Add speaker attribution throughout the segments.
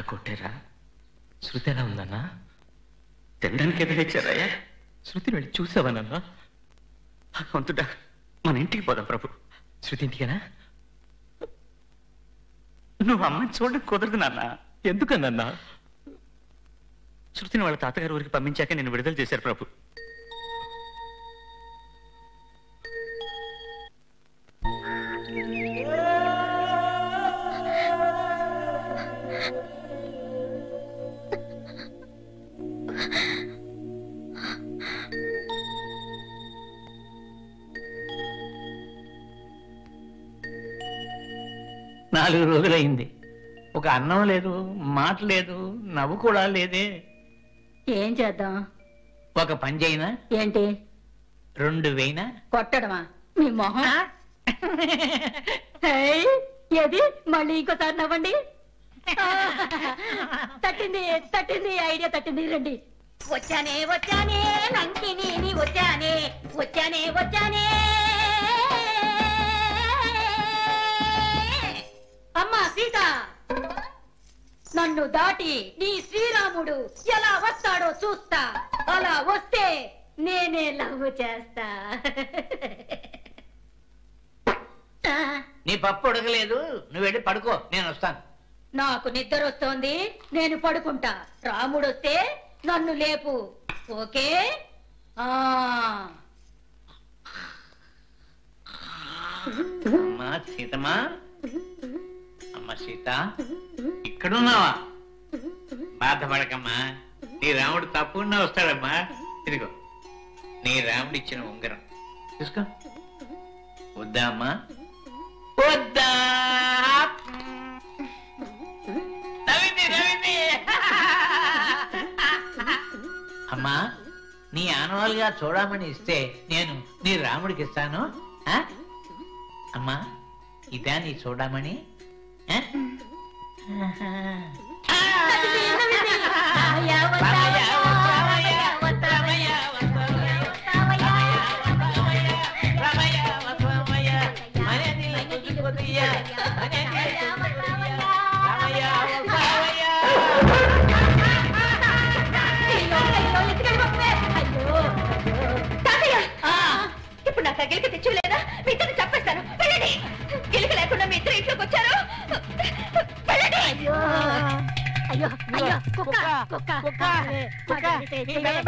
Speaker 1: బాగా కొట్టారా? శృతి ఎలా ఉందన్నా? తినడానికి ఎదురు ఇచ్చారయ్యా శృతిని వెళ్ళి చూసావా నాన్న? భగవంతుడా మన ఇంటికి పోదాం ప్రభు. శృతి ఇంటికేనా? నువ్వు అమ్మని చూడడం కుదరదు నాన్న. ఎందుకన్నా శృతిని వాళ్ళ తాతగారి ఊరికి పంపించాక నేను విడుదల చేశారు ప్రభు.
Speaker 2: నాలుగు రోజులైంది. ఒక అన్నం లేదు మాట లేదు నవ్వు కూడా లేదే.
Speaker 3: ఏం చేద్దాం?
Speaker 2: ఒక పని చేయనా
Speaker 3: ఏంటి?
Speaker 2: రెండు వేయినా?
Speaker 3: కొట్టడమా? మీ మొహం? ఏయ్, ఏది? మళ్ళీ ఇంకోసారి నవ్వండి. ఆ, తట్టింది తట్టింది ఐడియా తట్టింది రండి. వచ్చానే వచ్చానే నంకిని వచ్చానే వచ్చానే వచ్చానే. నన్ను దాటి నీ శ్రీరాముడు ఎలా వస్తాడో చూస్తా. అలా వస్తే నేనే లవ్ చేస్తా.
Speaker 2: నీ పప్పు ఉడకలేదు. నువ్వు వెళ్ళి పడుకో. నేను వస్తాను.
Speaker 3: నాకు నిద్ర వస్తోంది. నేను పడుకుంటా. రాముడు వస్తే నన్ను లేపు. ఓకే? ఆ.
Speaker 2: అమ్మా సీతమ్మా. అమ్మ సీత. ఇక్కడున్నావా? బాధపడకమ్మా నీ రాముడు తప్పకుండా వస్తాడమ్మా. ఇదిగో నీ రాముడు ఇచ్చిన ఉంగరం. చూసుకో. వద్దా అమ్మా? వద్దా? నవ్వింది, నవ్వింది. అమ్మా నీ ఆనవాలుగా చూడమని ఇస్తే నేను నీ రాముడికి ఇస్తాను. అమ్మా ఇదా నీ చూడమని ఆ?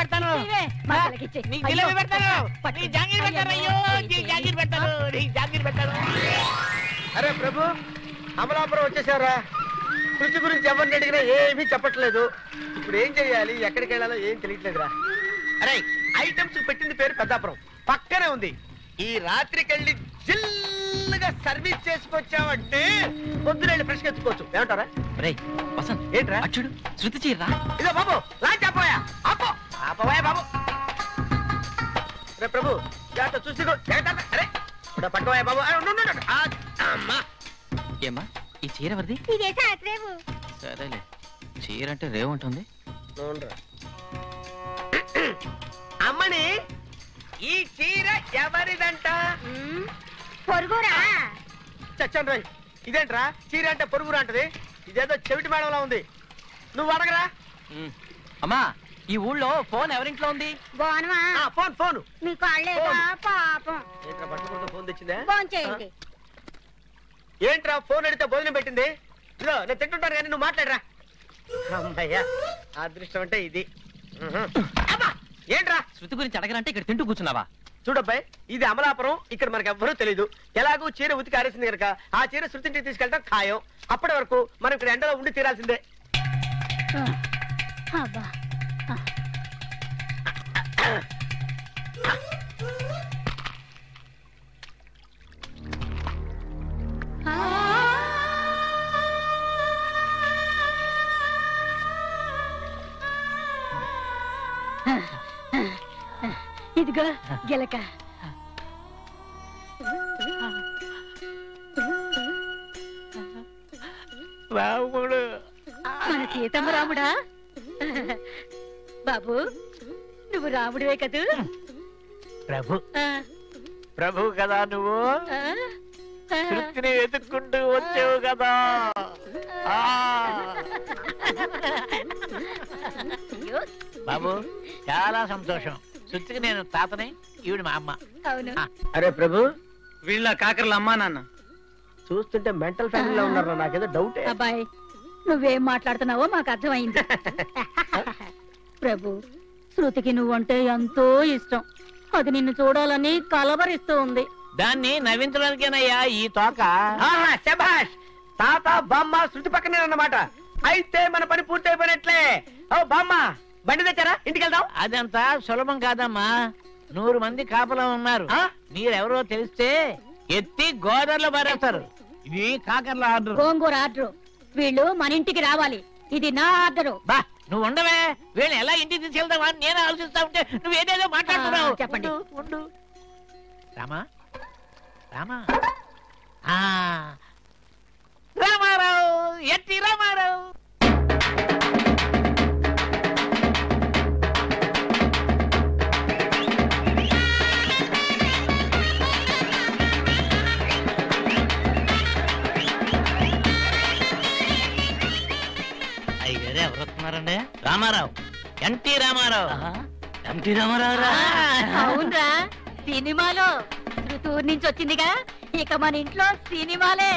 Speaker 2: పెడతాను. నీ జిలేబీ పెడతాను. నీ జాంగీర్ పెడతాను అయ్యో నీ జాంగీర్ పెడతాను నీ జాంగీర్ పెడతాను.
Speaker 4: అరే ప్రభు అమలాపురం వచ్చేసారా కృషి గురించి ఎవరిని అడిగినా ఏమీ చెప్పట్లేదు. ఇప్పుడు ఏం చేయాలి ఎక్కడికి వెళ్ళాలో ఏం తెలియట్లేదురా. అరే ఐటమ్స్ పెట్టింది పేరు పెద్దాపురం. పక్కనే ఉంది. ఈ రాత్రికెళ్ళి జిల్లుగా సర్వీస్ చేసుకొచ్చావంటే పొద్దున వెళ్ళి ఫ్రెష్గా ఎత్తుకోవచ్చు. ఏమంటారా
Speaker 1: రేయ్ వసంత్
Speaker 4: ఏంట్రా?
Speaker 1: అచ్చుడు శృతి చీర్రా?
Speaker 4: ఇదో బాబు లాంచ్ ఆపోయా ఆపో. ఆపోయా బాబు. రే ప్రభు జాగ్రత్త చూసి అరే ఇప్పుడు పట్టుకోయా బాబు. అమ్మా.
Speaker 1: ఏమ్మా ఈ చీర
Speaker 3: సాత్రేవు.
Speaker 1: సరేలే చీర అంటే రేవు ఉంటుంది
Speaker 4: అవునురా. అమ్మని ఈ చీర ఎవరిదంట?
Speaker 3: పొరుగురా.
Speaker 4: చచ్చాను రాయ్ ఇదేంట్రా? చీర అంటే పొరుగురా అంటది? ఇదేదో చెవిటి మేడంలా ఉంది. నువ్వు అడగరా?
Speaker 1: అమ్మా ఈ ఊళ్ళో ఫోన్ ఎవరింట్లో ఉంది?
Speaker 3: బోనమా?
Speaker 4: ఆ, ఫోన్ ఫోన్.
Speaker 3: మీ కాళ్ళేదా పాపం.
Speaker 4: ఏంట్రా ఫోన్ తెచ్చిందే?
Speaker 3: ఫోన్ చేయండి.
Speaker 4: ఏంట్రా ఫోన్ అడిగితే భోజనం పెట్టింది? ఇదిగో నేను తింటుంటాను కానీ నువ్వు మాట్లాడరా. అమ్మయ్యా అదృష్టం అంటే ఇది. ఉహు. అబ్బా! ఏంట్రా?
Speaker 1: శృతి గురించి అడగరంటే ఇక్కడ తింటూ కూర్చున్నావా?
Speaker 4: చూడబ్బాయి ఇది అమలాపురం ఇక్కడ మనకు ఎవ్వరూ తెలియదు ఎలాగూ చీర ఉతికి ఆరేసింది కనుక ఆ చీర శృతింటికి తీసుకెళ్ళడం ఖాయం. అప్పటి వరకు మనం ఇక్కడ ఎండలో ఉండి తీరాల్సిందే.
Speaker 3: అబ్బా. ఇదిగో గిలక.
Speaker 2: రాముడు.
Speaker 3: మన సీతమ్మ రాముడా? బాబు నువ్వు రాముడివే కదూ?
Speaker 2: ప్రభు.
Speaker 3: ఆ,
Speaker 2: ప్రభు కదా నువ్వు.
Speaker 3: ఆ, ఆ.
Speaker 2: తృప్తిని వెతుక్కుంటూ వచ్చావు కదా. ఆ.
Speaker 3: అయ్యో,
Speaker 2: బాబు చాలా సంతోషం. శృతికి నేను తాతని ఈవిడ మా అమ్మ.
Speaker 3: అవును.
Speaker 2: ఆ.
Speaker 4: అరే ప్రభు
Speaker 1: వీళ్ళ కాకరల అమ్మా నాన్న.
Speaker 4: చూస్తుంటే మెంటల్ ఫ్యామిలీలో ఉన్నారా నాకేదో డౌటే
Speaker 3: అబ్బాయి నువ్వేం మాట్లాడుతున్నావో మాకు అర్థమైంది. ప్రభు శృతికి నువ్వంటే ఎంతో ఇష్టం. అది నిన్ను చూడాలని కలవరిస్తూ ఉంది.
Speaker 2: దాన్ని నవ్వించడానికేనయ్యా ఈ తోక?
Speaker 4: ఆహా, శభాష్! తాత బామ్మ శృతి పక్కనే అన్నమాట అయితే మన పని పూర్తి అయిపోయినట్లే ఓ బామ్మ బండి తెచ్చారా? ఇంటికి వెళ్దాం
Speaker 2: అదంతా సులభం కాదమ్మా. నూరు మంది కాపలా ఉన్నారు.
Speaker 4: ఆ?
Speaker 2: మీరెవరో తెలిస్తే ఎత్తి గోదావరిలో పారేస్తారు. ఇది కాకర్ల ఆర్డర్.
Speaker 3: గోంగూర ఆర్డర్. వీళ్ళు మన ఇంటికి రావాలి. ఇది నా ఆర్డరు.
Speaker 2: బా నువ్వు ఉండవే. వీళ్ళని ఎలా ఇంటికి తీసుకెళ్తావా అని నేను ఆలోచిస్తా ఉంటే నువ్వు ఏదేదో మాట్లాడుతున్నావు.
Speaker 3: ఆ, చెప్పండి.
Speaker 2: ఉండు, ఉండు. రామా? రామా? ఆ, రామారావు ఎట్టి రామారావు. అయ్యారు ఎవరు వస్తున్నారండి రామారావు. ఎన్టీ రామారావు. ఎన్టీ రామారావు
Speaker 3: అవునరా. సినిమాలో ఋతువు నుంచి వచ్చిందిగా. ఇక మన ఇంట్లో సినిమాలే.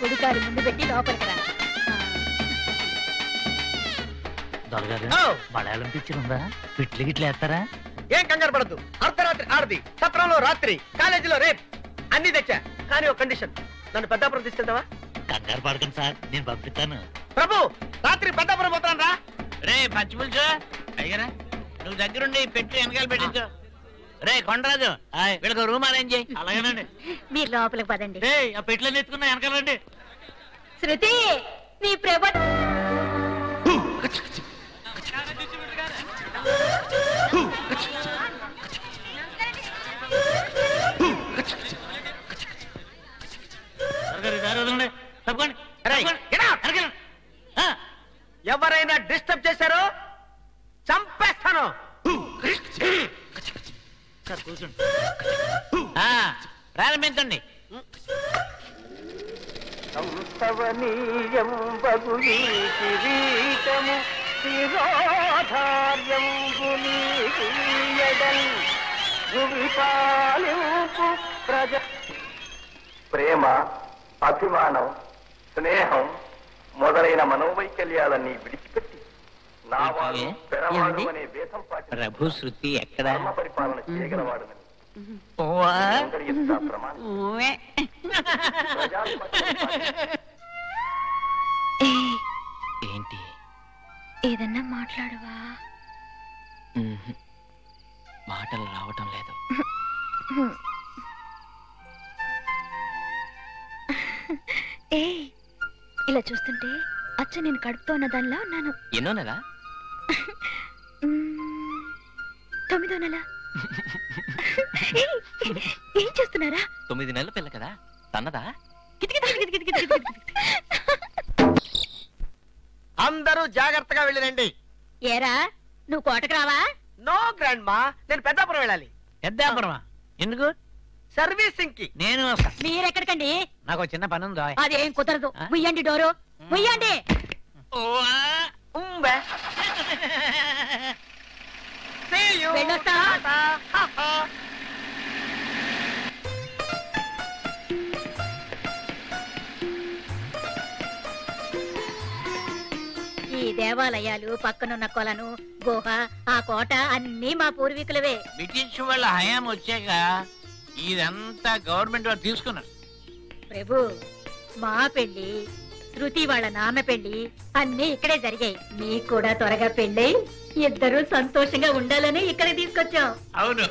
Speaker 3: కుడికారు ముందు పెట్టి లోపలికి రా.
Speaker 2: దొరగారు
Speaker 4: ఓ,
Speaker 2: మలయాళం పిక్చర్ ఉందా పిట్లు గిట్లు వేస్తారా?
Speaker 4: ఏం కంగారు పడద్దు. అర్ధరాత్రి ఆడది సత్రంలో రాత్రి కాలేజీలో రేప్. అన్ని తెచ్చా కానీ ఒక కండిషన్ నన్ను పెద్దాపురం తీసుకెళ్తావా?
Speaker 2: కంగారు పడకండి సార్ నేను పంపిస్తాను.
Speaker 4: ప్రభు రాత్రి పెద్దాపురం పోతాను రా
Speaker 2: రే పచ్చి పులుసు. అయ్యారా నువ్వు దగ్గరుండి పెట్టి వెనకాల పెట్టించు. రే కొండరాజు వీళ్ళకి రూమ్ అరేంజ్ చేయి. అలాగేనండి.
Speaker 3: మీరు లోపలికి పదండి.
Speaker 2: రే ఆ పెట్లని ఎత్తుకున్నా వెనకాలండి
Speaker 3: శృతి నీ ప్రభ
Speaker 2: ప్రారంభించండి
Speaker 4: సంస్థవనీయం బగుని కిరీటము శిరోధార్యం గునీయడల్ భువిపాలింపు ప్రజ
Speaker 5: ప్రేమ అభిమానం స్నేహం మొదలైన మనోవైకల్యాలన్నీ విడిచిపెట్టి నా
Speaker 2: ఏ?
Speaker 5: పెరవాడు? అనే వేదం పాటించి
Speaker 2: ప్రభు శృతి ఎక్కడ
Speaker 5: పరిపాలన చేయగలవాడని
Speaker 1: ఏంటి?
Speaker 3: ఏదన్నా మాట్లాడవా.
Speaker 1: మాటలు రావటం లేదు.
Speaker 3: ఏ ఇలా చూస్తుంటే అచ్చ నేను కడుపుతో ఉన్న దానిలా ఉన్నాను.
Speaker 1: ఎన్నో నెల?
Speaker 3: మ్మ్, తొమ్మిదో నెల. ఏం చేస్తున్నారా?
Speaker 1: తొమ్మిది నెలల పిల్ల కదా. తన్నదా?
Speaker 4: అందరూ జాగ్రత్తగా వెళ్ళిరండి.
Speaker 3: ఏరా నువ్వు కోటకు రావా?
Speaker 4: నో గ్రాండ్ మా నేను పెద్దాపురం వెళ్ళాలి.
Speaker 2: పెద్దాపురమా? ఎందుకు?
Speaker 4: సర్వీసింగ్కి
Speaker 2: నేను వస్తా.
Speaker 3: మీరెక్కడికండి?
Speaker 2: నాకు ఒక చిన్న పని ఉందా?
Speaker 3: అదేం కుదరదు.
Speaker 2: ఆ?
Speaker 3: ముయ్యండి డోరు. ముయ్యండి
Speaker 2: ఓవా.
Speaker 4: ఉంబే See you.
Speaker 3: వెళ్ళొస్తా. దేవాలయాలు పక్కనున్న కొలను గుహ ఆ కోట అన్నీ మా పూర్వీకులవే.
Speaker 2: బ్రిటిష్ వాళ్ళ హయాం వచ్చాక ఇదంతా గవర్నమెంట్ వాళ్ళు తీసుకున్నారు.
Speaker 3: ప్రభు మా పెళ్ళి శృతి వాళ్ళ నాన్న పెళ్ళి అన్నీ ఇక్కడే జరిగాయి. మీకు కూడా త్వరగా పెళ్ళి ఇద్దరు సంతోషంగా ఉండాలని ఇక్కడ తీసుకొచ్చాం.
Speaker 2: అవును.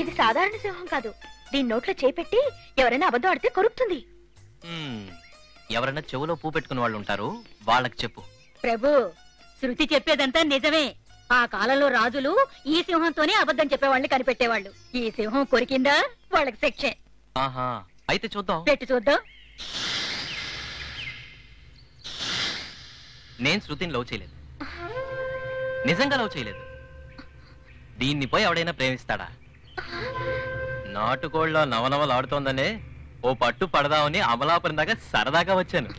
Speaker 3: ఇది సాధారణ సింహం కాదు. దీని నోట్లో చేపెట్టి ఎవరైనా అబద్ధం ఆడితే కొరుకుతుంది.
Speaker 1: ఎవరైనా చెవులో పూ పెట్టుకున్న వాళ్ళు ఉంటారు వాళ్ళకి చెప్పు.
Speaker 3: ప్రభు శృతి చెప్పేదంతా నిజమే. ఆ కాలంలో రాజులు ఈ సింహంతోనే అబద్ధం చెప్పేవాళ్ళని కనిపెట్టేవాళ్ళు. ఈ సింహం కొరికిందా? వాళ్ళకి శిక్షే.
Speaker 1: ఆహా అయితే చూద్దాం.
Speaker 3: పెట్టి చూద్దాం.
Speaker 1: నేను శృతిని లవ్ చేయలేదు. నిజంగా లవ్ చేయలేదు. దీన్ని పోయి ఎవడైనా ప్రేమిస్తాడా? నాటుకోళ్ళ నవనవలు ఆడుతోందనే ఓ పట్టు పడదామని అమలాపురం దాకా సరదాగా వచ్చాను.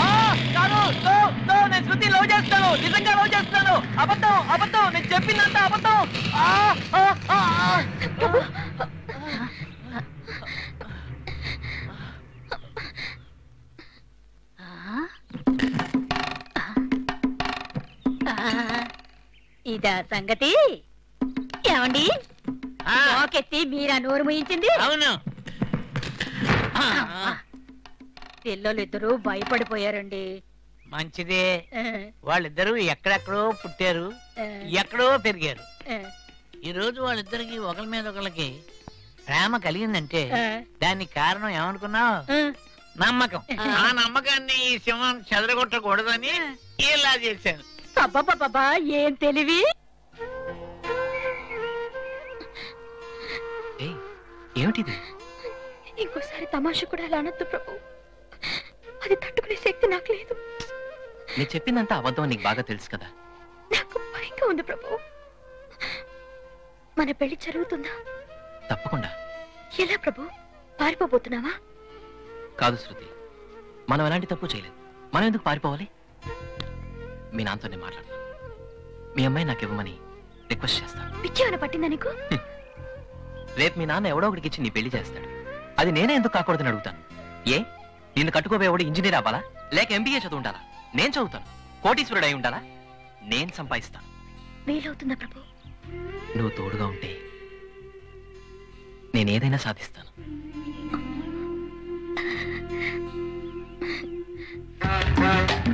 Speaker 1: ఆ, కాదు, no, నేను శృతి లవ్ చేస్తాను. నిజంగా లవ్ చేస్తాను. అబద్ధం అబద్ధం నేను చెప్పిందంత అబద్ధం.
Speaker 3: ఇదా సంగతి? ఏమండి?
Speaker 2: ఆ,
Speaker 3: మోకెత్తి మీరా నోరు ముయించింది?
Speaker 2: అవును.
Speaker 3: పిల్లలు ఇద్దరు భయపడిపోయారండి.
Speaker 2: మంచిదే. వాళ్ళిద్దరూ ఎక్కడెక్కడో పుట్టారు. ఎక్కడో పెరిగారు. ఈ రోజు వాళ్ళిద్దరికి ఒకరి మీద ఒకరికి ప్రేమ కలిగిందంటే దానికి కారణం ఏమనుకున్నావు. నమ్మకం. ఆ. నమ్మకాన్ని ఈ సింహం చెదరగొట్టకూడదని ఇలా చేశాను.
Speaker 3: ఏం తెలివి?
Speaker 1: ఏమిటిది?
Speaker 3: ఇంకోసారి తమాషా కూడా అలా అనొద్దు ప్రభు. అది తట్టుకునే శక్తి నాకు లేదు.
Speaker 1: నేను చెప్పిందంతా అబద్ధం నీకు బాగా తెలుసు కదా.
Speaker 3: నాకు భయంగా ఉంది ప్రభు. మన పెళ్ళి జరుగుతుందా?
Speaker 1: తప్పకుండా.
Speaker 3: ఎలా ప్రభు? పారిపోబోతున్నావా?
Speaker 1: కాదు శృతి మనం ఎలాంటి తప్పు చేయలేదు. మనం ఎందుకు పారిపోవాలి? మీ నాన్నతో నేను మాట్లాడతాను మీ అమ్మాయి నాకు ఇవ్వమని రిక్వెస్ట్ చేస్తాను.
Speaker 3: పిచ్చి ఏమైనా పట్టిందా నీకు?
Speaker 1: రేపు మీ నాన్న ఎవడో ఒకడికి ఇచ్చి నీ పెళ్ళి చేస్తాడు. అది నేనే ఎందుకు కాకూడదని అడుగుతాను? ఏ? నిన్ను కట్టుకోబోయేవాడు ఇంజనీర్ అవ్వాలా? లేక ఎంబీఏ చదువు ఉండాలా నేను చదువుతాను. కోటీశ్వరుడు అయి ఉండాలా? నేను సంపాదిస్తాను.
Speaker 3: వీలవుతుందా ప్రభు?
Speaker 1: నువ్వు తోడుగా ఉంటే నేను ఏదైనా సాధిస్తాను.
Speaker 2: మళ్ళీ